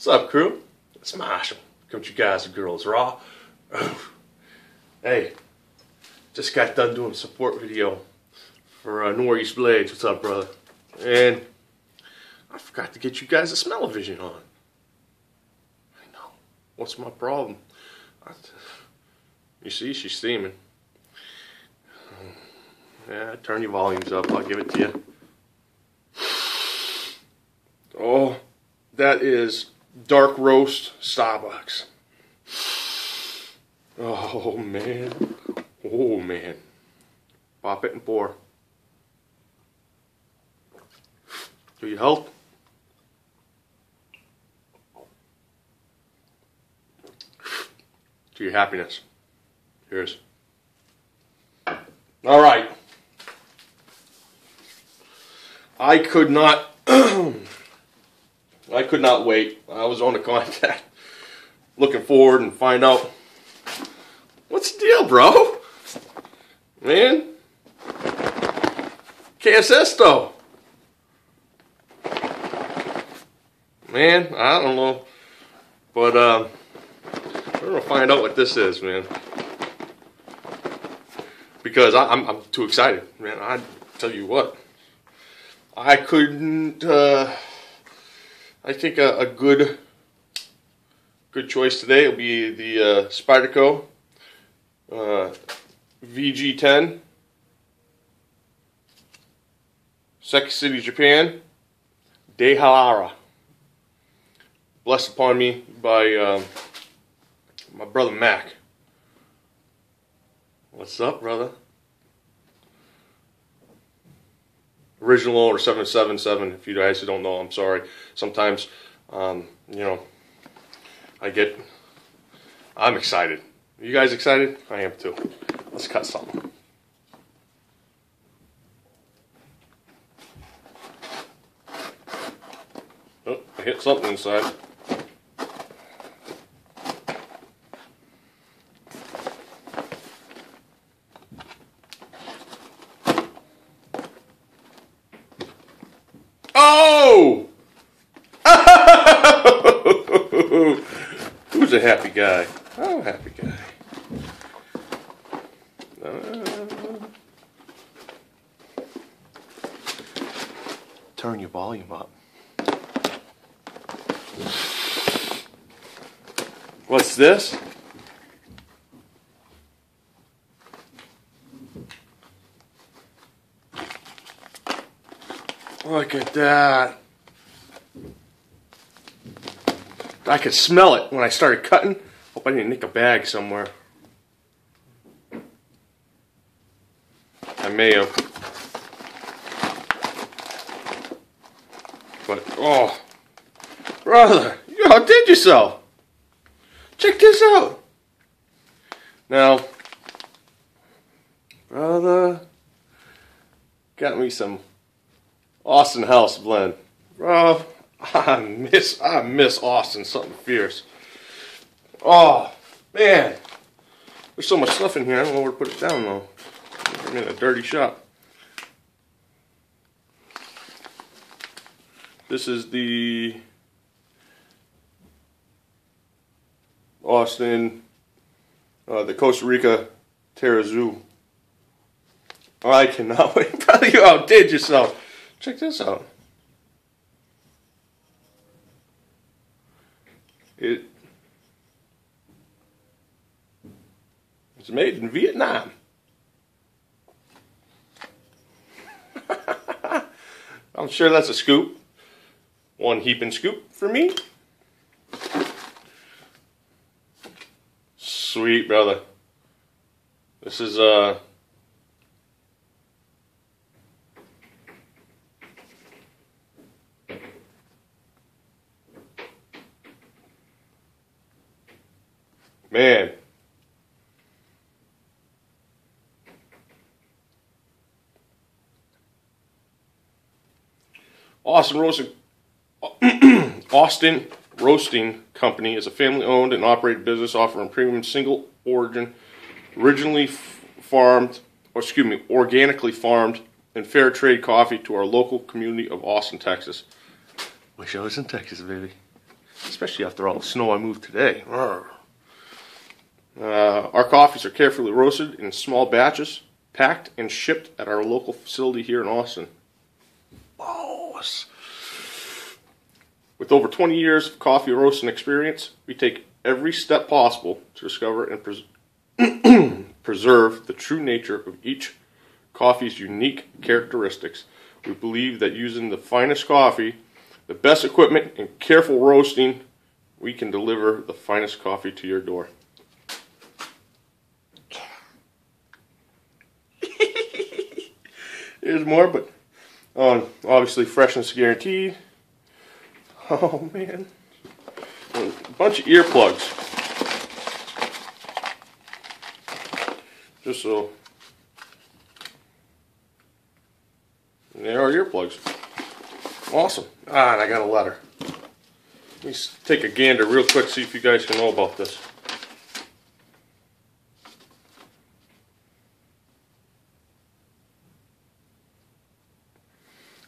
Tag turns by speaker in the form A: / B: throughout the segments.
A: What's up, crew? It's Marshall. Come you guys and girls raw. hey, just got done doing a support video for uh, Northeast Blades. What's up, brother? And I forgot to get you guys a smell-o-vision on. I know. What's my problem? I, you see, she's steaming. Yeah, turn your volumes up. I'll give it to you. Oh, that is dark roast Starbucks. Oh man. Oh man. Pop it and pour. To your health. To your happiness. Cheers. All right. I could not I could not wait. I was on the contact, looking forward and find out what's the deal, bro. Man, KSS though. Man, I don't know, but um, we're gonna find out what this is, man. Because I, am I'm, I'm too excited, man. I tell you what, I couldn't. Uh, I think a, a good good choice today will be the uh, Spyderco uh, VG10 Seki City, Japan Deihara blessed upon me by um, my brother Mac. What's up, brother? Original or 777 if you guys don't know i'm sorry. Sometimes um, you know i get i'm excited. You guys excited? I am too. Let's cut something. Oh i hit something inside A happy guy? Oh, happy guy. Uh, turn your volume up. What's this? Look at that. I could smell it when I started cutting. Hope I didn't nick a bag somewhere. I may have. But, oh. Brother, you outdid yourself. Check this out. Now, brother, got me some Austin House blend. Bro, I miss I miss Austin something fierce. Oh man. There's so much stuff in here, I don't know where to put it down though. I'm in a dirty shop. This is the Austin, uh, the Costa Rica Tarrazu. I cannot wait. Probably you outdid yourself. Check this out. It it's made in Vietnam. I'm sure that's a scoop. One heaping scoop for me. Sweet brother. This is uh Man. Austin Roasting Austin Roasting Company is a family-owned and operated business offering premium single origin, originally farmed, or excuse me, organically farmed and fair trade coffee to our local community of Austin, Texas. Wish I was in Texas, baby. especially after all the snow I moved today. Uh, our coffees are carefully roasted in small batches, packed and shipped at our local facility here in Austin. With over 20 years of coffee roasting experience, we take every step possible to discover and pres- preserve the true nature of each coffee's unique characteristics. We believe that using the finest coffee, the best equipment, and careful roasting, we can deliver the finest coffee to your door. There's more, but um, obviously freshness guaranteed. Oh man, a bunch of earplugs. Just so there are earplugs. Awesome. Ah, and I got a letter. Let me take a gander real quick, see if you guys can know about this.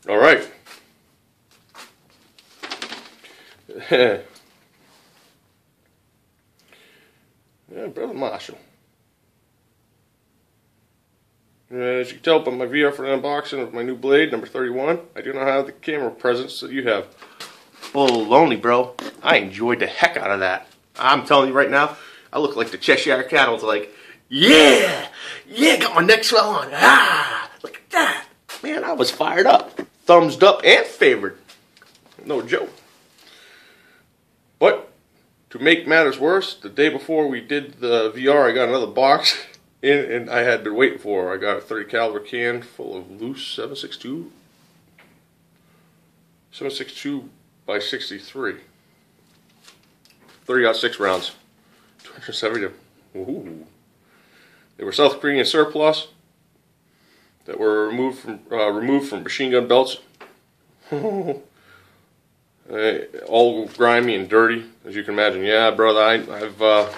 A: All right. yeah, Brother Marshall. As you can tell by my VR for an unboxing of my new blade, number 31, I do not have the camera presence that you have. A little lonely, bro. I enjoyed the heck out of that. I'm telling you right now, I look like the Cheshire Cat. I was like, yeah, yeah, got my neck swell on. Ah, look at that. Man, I was fired up. Thumbs up and favored. No joke. But to make matters worse, the day before we did the VR, I got another box in, and I had been waiting for. I got a 30 caliber can full of loose 762, 762 by 63, 30 6 rounds, 270. Ooh. They were South Korean surplus that were removed from uh, removed from machine gun belts. Uh, all grimy and dirty, as you can imagine. Yeah, brother, I, have uh,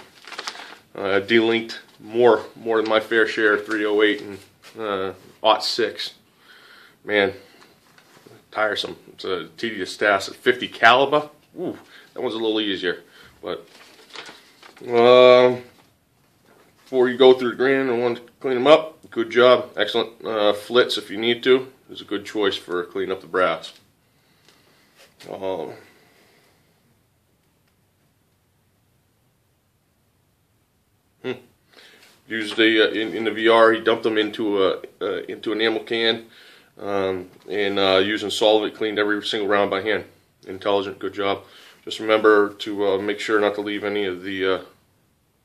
A: uh, delinked more more than my fair share of 308 and uh, aught six. Man, tiresome. It's a tedious task. At 50 caliber, ooh, that one's a little easier. But um, before you go through the grain and want to clean them up, good job, excellent. Uh, flitz if you need to is a good choice for cleaning up the brass. Um, hmm. Used a uh, in, in, the VR. He dumped them into a uh, into an enamel can, um, and uh, using solvent cleaned every single round by hand. Intelligent, good job. Just remember to uh, make sure not to leave any of the, uh,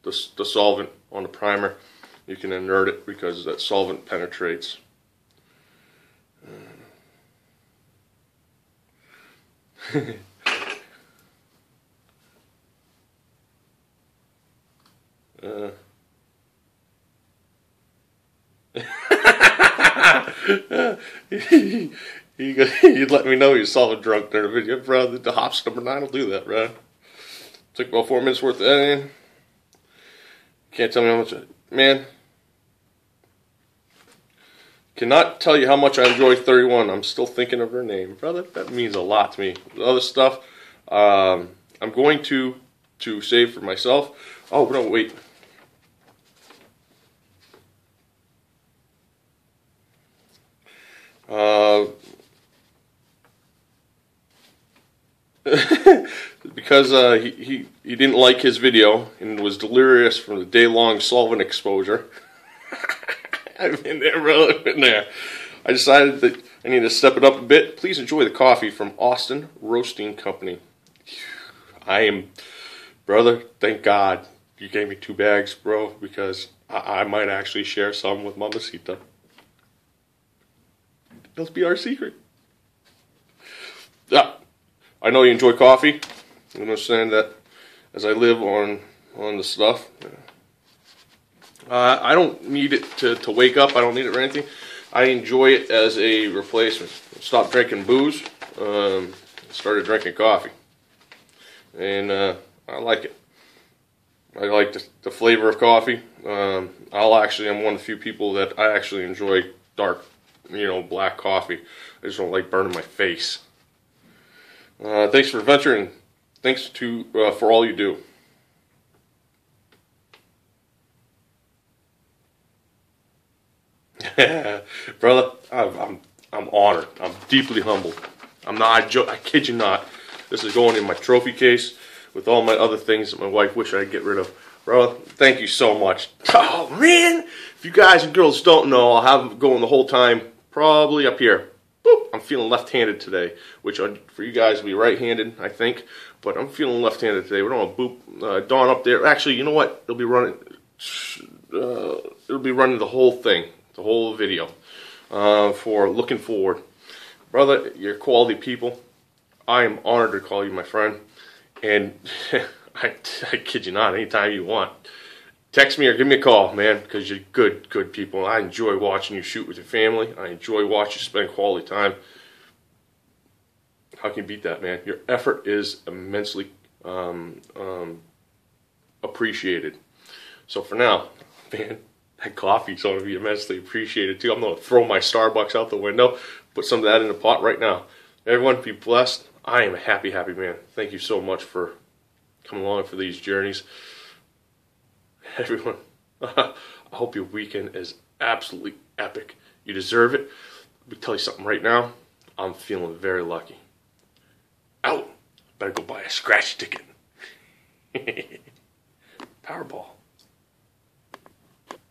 A: the the solvent on the primer. You can inert it because that solvent penetrates. uh. he, would let me know you saw a drunk during the video, bro. The hops number nine will do that, bro. Took about four minutes worth of editing. Can't tell me how much, man. Cannot tell you how much I enjoy 31. I'm still thinking of her name, brother. That means a lot to me. The other stuff, um, I'm going to to save for myself. Oh no, wait. Uh, because uh, he, he, he didn't like his video and was delirious from the day long solvent exposure. I've been there, bro. I've been there. I decided that I need to step it up a bit. Please enjoy the coffee from Austin Roasting Company. I am, brother, thank God you gave me two bags, bro, because I, I might actually share some with Mamacita. Let's be our secret. Yeah, I know you enjoy coffee. I understand that as I live on on the stuff. Uh, I don't need it to, to wake up. I don't need it for anything. I enjoy it as a replacement. Stopped drinking booze. Um, started drinking coffee, and uh, I like it. I like the, the flavor of coffee. Um, I'll actually, I'm one of the few people that I actually enjoy dark, you know, black coffee. I just don't like burning my face. Uh, thanks for venturing thanks to uh, for all you do. Brother, I'm, I'm, I'm honored. I'm deeply humbled. I'm not, I, jo- I kid you not. This is going in my trophy case with all my other things that my wife wish I'd get rid of. Brother, thank you so much. Oh, man. If you guys and girls don't know, I'll have them going the whole time, probably up here. Boop. I'm feeling left-handed today, which for you guys will be right-handed, I think. But I'm feeling left-handed today. We're to boop uh, Don up there. Actually, you know what? It'll be running. Uh, it'll be running the whole thing the whole video uh, for looking forward. Brother, you're quality people. I am honored to call you my friend. And I, I kid you not, anytime you want. Text me or give me a call, man, because you're good, good people. I enjoy watching you shoot with your family. I enjoy watching you spend quality time. How can you beat that, man? Your effort is immensely um, um, appreciated. So for now, man, that coffee's going to be immensely appreciated too. I'm going to throw my Starbucks out the window, put some of that in the pot right now. Everyone be blessed. I am a happy, happy man. Thank you so much for coming along for these journeys. Everyone, I hope your weekend is absolutely epic. You deserve it. Let me tell you something right now. I'm feeling very lucky. Out. Better go buy a scratch ticket. Powerball.